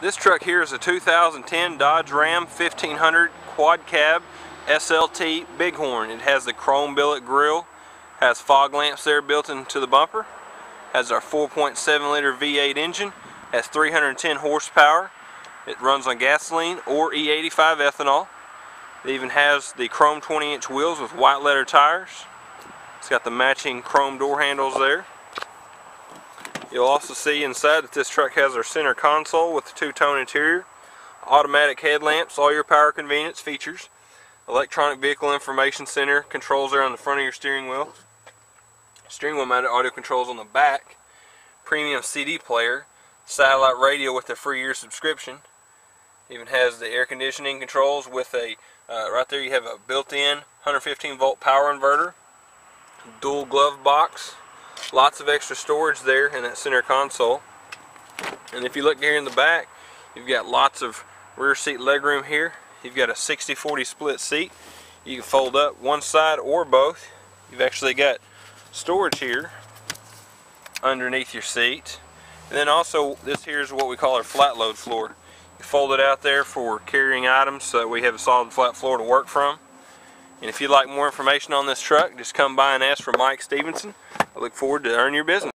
This truck here is a 2010 Dodge Ram 1500 quad cab SLT Bighorn. It has the chrome billet grille, has fog lamps there built into the bumper, has our 4.7 liter V8 engine, has 310 horsepower. It runs on gasoline or E85 ethanol. It even has the chrome 20 inch wheels with white letter tires. It's got the matching chrome door handles there. You'll also see inside that this truck has our center console with the two-tone interior, automatic headlamps, all your power convenience features, electronic vehicle information center controls there on the front of your steering wheel, steering wheel mounted audio controls on the back, premium CD player, satellite radio with a free year subscription, even has the air conditioning controls with a, uh, right there you have a built-in 115 volt power inverter, dual glove box, Lots of extra storage there in that center console. And if you look here in the back, you've got lots of rear seat legroom here. You've got a 60-40 split seat. You can fold up one side or both. You've actually got storage here underneath your seat. And then also, this here is what we call our flat load floor. You fold it out there for carrying items so we have a solid flat floor to work from. And if you'd like more information on this truck, just come by and ask for Mike Stevenson. I look forward to earning your business.